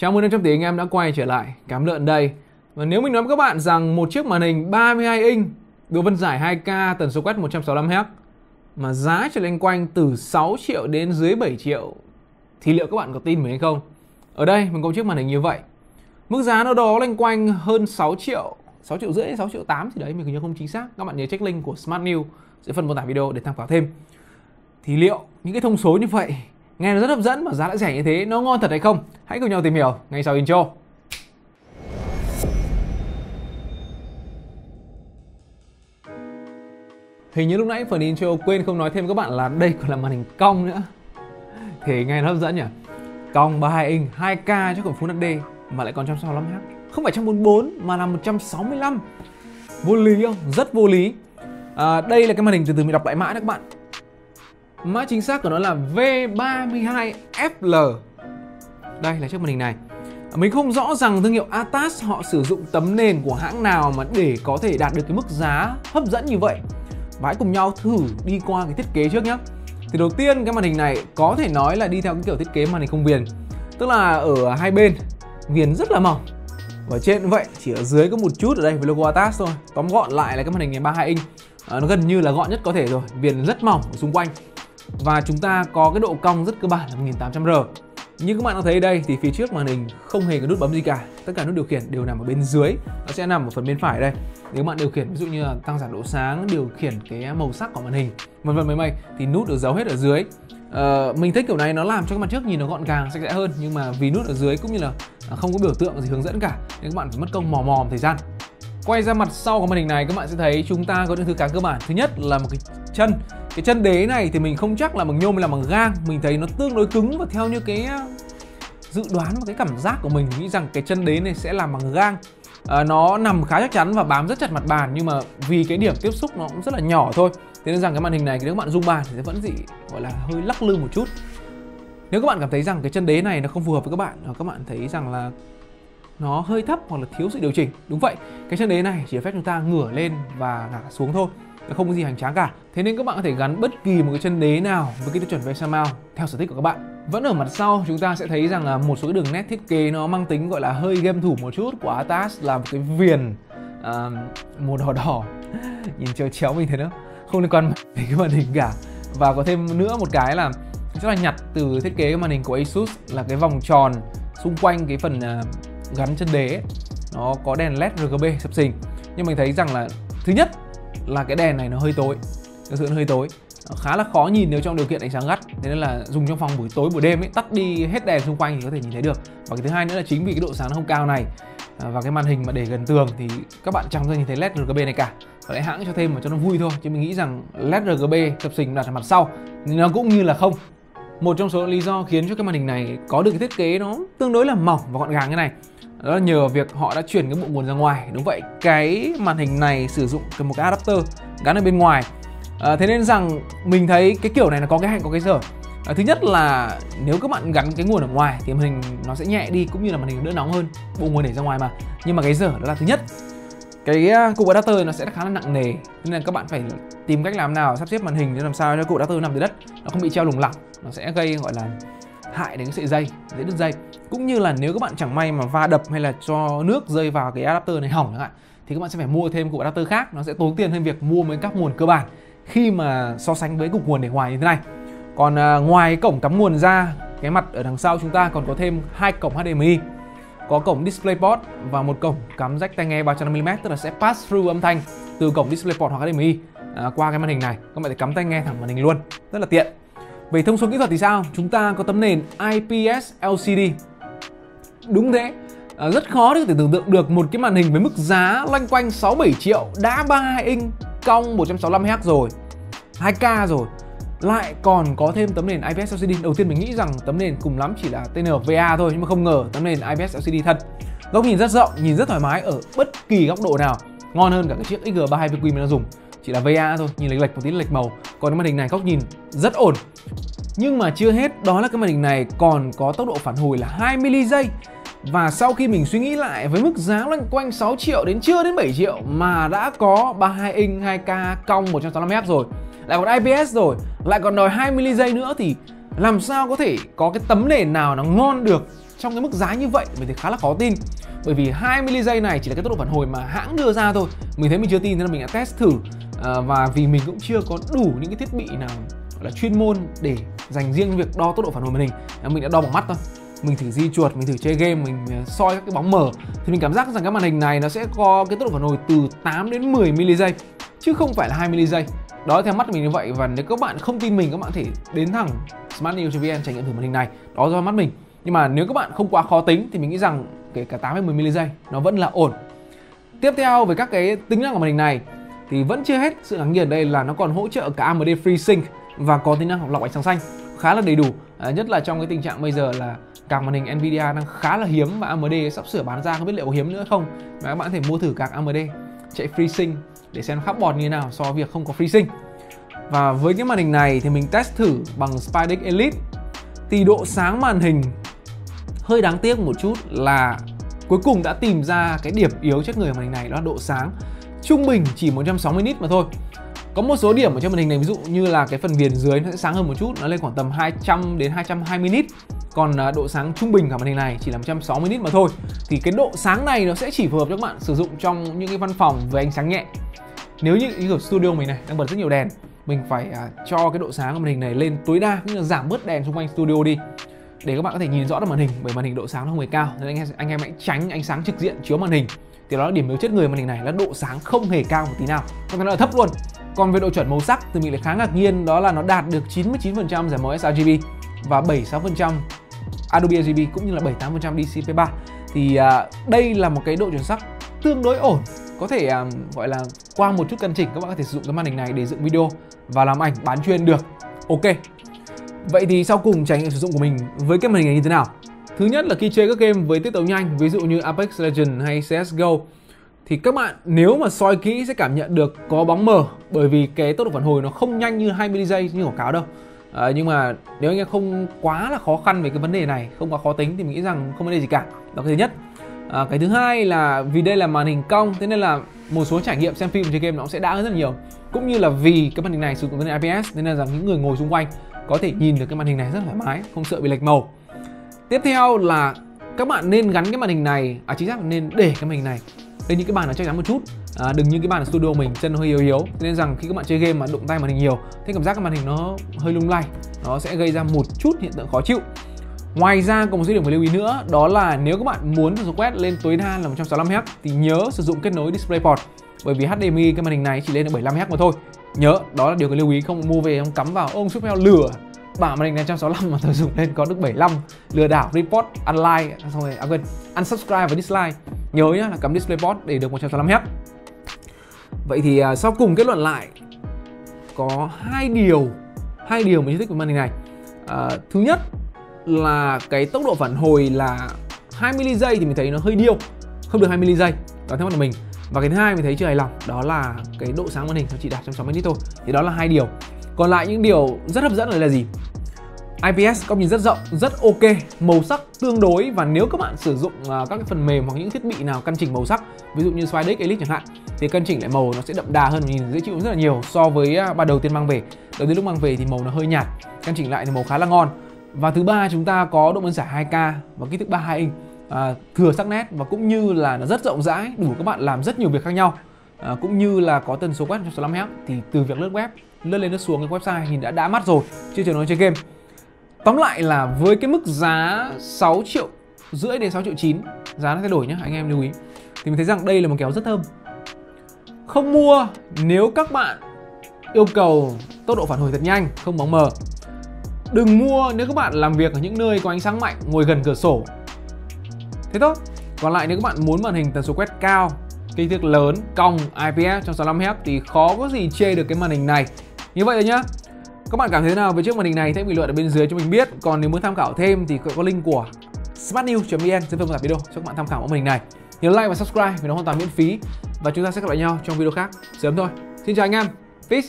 Chào mừng 500 tỷ anh em đã quay trở lại Cám Lợn đây. Và nếu mình nói với các bạn rằng một chiếc màn hình 32 inch độ phân giải 2K tần số quét 165Hz mà giá chỉ lên quanh từ 6 triệu đến dưới 7 triệu thì liệu các bạn có tin mình hay không? Ở đây mình có chiếc màn hình như vậy. Mức giá nó đó lên quanh hơn 6 triệu 6 triệu rưỡi, 6 triệu 8 thì đấy Mình nhớ không chính xác. Các bạn nhớ check link của Smart News dưới phần mô tả video để tham khảo thêm. Thì liệu những cái thông số như vậy Nghe nó rất hấp dẫn mà giá lại rẻ như thế Nó ngon thật hay không? Hãy cùng nhau tìm hiểu ngay sau intro. Hình như lúc nãy phần intro quên không nói thêm các bạn là đây còn là màn hình cong nữa. Thì nghe nó hấp dẫn nhỉ? Cong 32 inch 2K chứ còn Full HD mà lại còn 165Hz Không phải 144 mà là 165 Vô lý không? Rất vô lý. À, Đây là cái màn hình từ từ mình đọc lại mã đó các bạn. Mã chính xác của nó là V32FL Đây là chiếc màn hình này. Mình không rõ rằng thương hiệu Atas họ sử dụng tấm nền của hãng nào mà để có thể đạt được cái mức giá hấp dẫn như vậy. Và hãy cùng nhau thử đi qua cái thiết kế trước nhé. Thì đầu tiên cái màn hình này có thể nói là đi theo cái kiểu thiết kế màn hình không viền. Tức là ở hai bên viền rất là mỏng. Và trên cũng vậy, chỉ ở dưới có một chút ở đây với logo Atas thôi. Tóm gọn lại là cái màn hình này 32 inch. À, Nó gần như là gọn nhất có thể rồi Viền rất mỏng ở xung quanh. Và chúng ta có cái độ cong rất cơ bản là 1800R như các bạn có thấy đây thì phía trước màn hình không hề có nút bấm gì cả. Tất cả nút điều khiển đều nằm ở bên dưới. Nó sẽ nằm ở phần bên phải đây. Nếu bạn điều khiển ví dụ như là tăng giảm độ sáng, điều khiển cái màu sắc của màn hình vân vân mấy mây thì nút được giấu hết ở dưới. Uh, Mình thích kiểu này nó làm cho cái mặt trước nhìn nó gọn gàng, sạch sẽ hơn. Nhưng mà vì nút ở dưới cũng như là à, không có biểu tượng gì hướng dẫn cả Nên các bạn phải mất công mò mò thời gian. Quay ra mặt sau của màn hình này các bạn sẽ thấy chúng ta có những thứ khá cơ bản. Thứ nhất là một cái chân cái chân đế này thì mình không chắc là bằng nhôm hay là bằng gang. Mình thấy nó tương đối cứng và theo như cái uh, dự đoán và cái cảm giác của mình nghĩ rằng cái chân đế này sẽ làm bằng gang. À, nó nằm khá chắc chắn và bám rất chặt mặt bàn nhưng mà vì cái điểm tiếp xúc nó cũng rất là nhỏ thôi. Thế nên rằng cái màn hình này nếu các bạn rung bàn thì sẽ vẫn dị gọi là hơi lắc lư một chút. Nếu các bạn cảm thấy rằng cái chân đế này nó không phù hợp với các bạn hoặc các bạn thấy rằng là nó hơi thấp hoặc là thiếu sự điều chỉnh đúng vậy. Cái chân đế này chỉ phép chúng ta ngửa lên và ngả xuống thôi không có gì hoành tráng cả. Thế nên các bạn có thể gắn bất kỳ một cái chân đế nào với cái tiêu chuẩn VESA mount theo sở thích của các bạn. Vẫn ở mặt sau chúng ta sẽ thấy rằng là một số cái đường nét thiết kế nó mang tính gọi là hơi game thủ một chút của Atas là một cái viền uh, màu đỏ đỏ. Nhìn chéo chéo mình thế nữa không liên quan đến cái màn hình cả. Và có thêm nữa một cái là rất là nhặt từ thiết kế màn hình của Asus là cái vòng tròn xung quanh cái phần uh, gắn chân đế ấy. nó có đèn led RGB sập sình. Nhưng mình thấy rằng là thứ nhất là cái đèn này nó hơi tối. Thực sự nó hơi tối. Khá là khó nhìn nếu trong điều kiện ánh sáng gắt. Thế nên là dùng trong phòng buổi tối, buổi đêm ấy, tắt đi hết đèn xung quanh thì có thể nhìn thấy được. Và cái thứ hai nữa là chính vì cái độ sáng nó không cao này à, và cái màn hình mà để gần tường thì các bạn chẳng ra nhìn thấy led RGB này cả. Có lẽ hãng cho thêm mà cho nó vui thôi, chứ mình nghĩ rằng led RGB tập sình đặt ở mặt sau nó cũng như là không. Một trong số lý do khiến cho cái màn hình này có được cái thiết kế nó tương đối là mỏng và gọn gàng như này đó là nhờ việc họ đã chuyển cái bộ nguồn ra ngoài. Đúng vậy cái màn hình này sử dụng một cái adapter gắn ở bên ngoài. À, thế nên rằng mình thấy cái kiểu này nó có cái hạnh có cái dở. À, thứ nhất là nếu các bạn gắn cái nguồn ở ngoài thì màn hình nó sẽ nhẹ đi cũng như là màn hình đỡ nóng hơn. Bộ nguồn để ra ngoài mà. Nhưng mà cái dở đó là thứ nhất cái à, cục adapter nó sẽ khá là nặng nề. Nên là các bạn phải tìm cách làm nào sắp xếp màn hình để làm sao cho cục adapter nằm dưới đất nó không bị treo lủng lẳng. Nó sẽ gây gọi là hại đến cái sợi dây dễ đứt dây. Cũng như là nếu các bạn chẳng may mà va đập hay là cho nước rơi vào cái adapter này hỏng chẳng hạn thì các bạn sẽ phải mua thêm cục adapter khác. Nó sẽ tốn tiền hơn việc mua mấy các nguồn cơ bản khi mà so sánh với cục nguồn để ngoài như thế này. Còn à, ngoài cổng cắm nguồn ra cái mặt ở đằng sau chúng ta còn có thêm hai cổng HDMI có cổng DisplayPort và một cổng cắm jack tai nghe 350mm tức là sẽ pass through âm thanh từ cổng DisplayPort hoặc HDMI à, qua cái màn hình này. Các bạn có thể cắm tai nghe thẳng màn hình luôn. Rất là tiện về thông số kỹ thuật thì sao? Chúng ta có tấm nền IPS LCD. Đúng thế, à, rất khó để tưởng tượng được một cái màn hình với mức giá loanh quanh 6-7 triệu đã 32 inch cong 165Hz rồi 2K rồi. Lại còn có thêm tấm nền IPS LCD đầu tiên mình nghĩ rằng tấm nền cùng lắm chỉ là TNVA thôi nhưng mà không ngờ tấm nền IPS LCD thật. Góc nhìn rất rộng nhìn rất thoải mái ở bất kỳ góc độ nào. Ngon hơn cả cái chiếc XG32 VQ mình đang dùng chỉ là VA thôi, nhìn lệch lệch một tí lệch màu. Còn cái màn hình này góc nhìn rất ổn. Nhưng mà chưa hết, đó là cái màn hình này còn có tốc độ phản hồi là 20 giây. Và sau khi mình suy nghĩ lại với mức giá loanh quanh 6 triệu đến chưa đến 7 triệu mà đã có 32 inch 2K cong 165Hz rồi, lại còn IPS rồi, lại còn đòi 20 giây nữa thì làm sao có thể có cái tấm nền nào nó ngon được trong cái mức giá như vậy mình thấy khá là khó tin. Bởi vì 20 giây này chỉ là cái tốc độ phản hồi mà hãng đưa ra thôi. Mình thấy mình chưa tin nên là mình đã test thử. À, và vì mình cũng chưa có đủ những cái thiết bị nào gọi là chuyên môn để dành riêng việc đo tốc độ phản hồi màn hình. Mình đã đo bằng mắt thôi. Mình thử di chuột mình thử chơi game mình à, soi các cái bóng mờ thì mình cảm giác rằng cái màn hình này nó sẽ có cái tốc độ phản hồi từ 8 đến 10 ms giây chứ không phải là 20 ms giây. Đó theo mắt mình như vậy. Và nếu các bạn không tin mình các bạn có thể đến thẳng smartnews.vn trải nghiệm thử màn hình này. Đó do mắt mình nhưng mà nếu các bạn không quá khó tính thì mình nghĩ rằng kể cả 8 hay 10 ms giây nó vẫn là ổn. Tiếp theo với các cái tính năng của màn hình này thì vẫn chưa hết sự ngạc nhiên ở đây là nó còn hỗ trợ cả AMD FreeSync và có tính năng học lọc ánh sáng xanh khá là đầy đủ. À, nhất là trong cái tình trạng bây giờ là các màn hình Nvidia đang khá là hiếm và AMD sắp sửa bán ra không biết liệu có hiếm nữa không. Mà các bạn có thể mua thử các AMD chạy FreeSync để xem khác bọt như thế nào so với việc không có FreeSync và với cái màn hình này thì mình test thử bằng SpyDeck Elite. Thì độ sáng màn hình hơi đáng tiếc một chút là cuối cùng đã tìm ra cái điểm yếu chất người màn hình này, đó là độ sáng. Trung bình chỉ 160 nit mà thôi. Có một số điểm ở trên màn hình này, ví dụ như là cái phần viền dưới nó sẽ sáng hơn một chút, nó lên khoảng tầm 200 đến 220 nit. Còn à, độ sáng trung bình của màn hình này chỉ là 160 nit mà thôi. Thì cái độ sáng này nó sẽ chỉ phù hợp cho các bạn sử dụng trong những cái văn phòng với ánh sáng nhẹ. Nếu như cái ở studio mình này đang bật rất nhiều đèn, mình phải à, cho cái độ sáng của màn hình này lên tối đa, cũng như là giảm bớt đèn xung quanh studio đi để các bạn có thể nhìn rõ được màn hình bởi màn hình độ sáng nó không hề cao. Nên anh em anh em hãy tránh ánh sáng trực diện chiếu màn hình. Thì đó là điểm yếu chết người màn hình này là độ sáng không hề cao một tí nào. Nó là thấp luôn. Còn về độ chuẩn màu sắc thì mình lại khá ngạc nhiên đó là nó đạt được 99% giải màu sRGB và 76% Adobe RGB cũng như là 78% DCP3 thì à, đây là một cái độ chuẩn sắc tương đối ổn. Có thể à, gọi là qua một chút cân chỉnh các bạn có thể sử dụng cái màn hình này để dựng video và làm ảnh bán chuyên được. Ok vậy thì sau cùng trải nghiệm sử dụng của mình với cái màn hình này như thế nào? Thứ nhất là khi chơi các game với tiết tấu nhanh ví dụ như Apex Legends hay CSGO thì các bạn nếu mà soi kỹ sẽ cảm nhận được có bóng mờ bởi vì cái tốc độ phản hồi nó không nhanh như 20 giây như quảng cáo đâu. À, nhưng mà nếu anh em không quá là khó khăn về cái vấn đề này không quá khó tính thì mình nghĩ rằng không vấn đề gì cả. Đó cái thứ nhất. À, cái thứ hai là vì đây là màn hình cong thế nên là một số trải nghiệm xem phim chơi game nó cũng sẽ đã hơn rất nhiều. Cũng như là vì cái màn hình này sử dụng vấn đề IPS nên là rằng những người ngồi xung quanh có thể nhìn được cái màn hình này rất thoải mái không sợ bị lệch màu. Tiếp theo là các bạn nên gắn cái màn hình này à chính xác là nên để cái màn hình này lên những cái bàn nó chắc chắn một chút. À, đừng như cái bàn ở studio mình chân hơi yếu yếu. Nên rằng khi các bạn chơi game mà đụng tay màn hình nhiều thế cảm giác cái màn hình nó hơi lung lay nó sẽ gây ra một chút hiện tượng khó chịu. Ngoài ra còn một số điểm phải lưu ý nữa đó là nếu các bạn muốn tần số quét lên tối đa là 165Hz thì nhớ sử dụng kết nối DisplayPort bởi vì HDMI cái màn hình này chỉ lên được 75Hz mà thôi. Nhớ, đó là điều cần lưu ý không mua về không cắm vào. Ông super heo lửa bảo màn hình này 165 mà tôi dùng lên có được 75 lừa đảo report unlike xong rồi à quên unsubscribe và dislike. Nhớ nhá là cắm DisplayPort để được 165Hz vậy thì uh, sau cùng kết luận lại có hai điều hai điều mình thích về màn hình này. À, thứ nhất là cái tốc độ phản hồi là 20 giây thì mình thấy nó hơi điêu không được 20 giây. Đó theo mắt của mình và cái thứ hai mình thấy chưa hài lòng đó là cái độ sáng màn hình nó chỉ đạt 160 nit thôi. Thì đó là hai điều. Còn lại những điều rất hấp dẫn là gì? IPS góc nhìn rất rộng, rất ok, màu sắc tương đối. Và nếu các bạn sử dụng uh, các cái phần mềm hoặc những thiết bị nào căn chỉnh màu sắc, ví dụ như Swidex Elite chẳng hạn, thì căn chỉnh lại màu nó sẽ đậm đà hơn nhìn dễ chịu rất là nhiều so với uh, ba đầu tiên mang về. Đầu tiên lúc mang về thì màu nó hơi nhạt, căn chỉnh lại thì màu khá là ngon. Và thứ ba chúng ta có độ phân giải 2K và kích thước 32 inch, à, thừa sắc nét và cũng như là nó rất rộng rãi, đủ các bạn làm rất nhiều việc khác nhau. À, cũng như là có tần số quét 165 Hz thì từ việc lướt web lướt lên lướt xuống cái website nhìn đã đã mắt rồi. Chưa chờ nói chơi game. Tóm lại là với cái mức giá 6 triệu rưỡi đến 6 triệu 9 Giá nó thay đổi nhé, anh em lưu ý. Thì mình thấy rằng đây là một kéo rất thơm. Không mua nếu các bạn yêu cầu tốc độ phản hồi thật nhanh, không bóng mờ. Đừng mua nếu các bạn làm việc ở những nơi có ánh sáng mạnh, ngồi gần cửa sổ. Thế thôi Còn lại nếu các bạn muốn màn hình tần số quét cao kích thước lớn, cong, IPS 165Hz thì khó có gì chê được cái màn hình này Như vậy rồi nhá các bạn cảm thấy thế nào về chiếc màn hình này hãy bình luận ở bên dưới cho mình biết. Còn nếu muốn tham khảo thêm thì có link của smartnews.vn dưới phần mô tả video cho các bạn tham khảo màn hình này. Nhớ like và subscribe vì nó hoàn toàn miễn phí và chúng ta sẽ gặp lại nhau trong video khác sớm thôi. Xin chào anh em. Peace.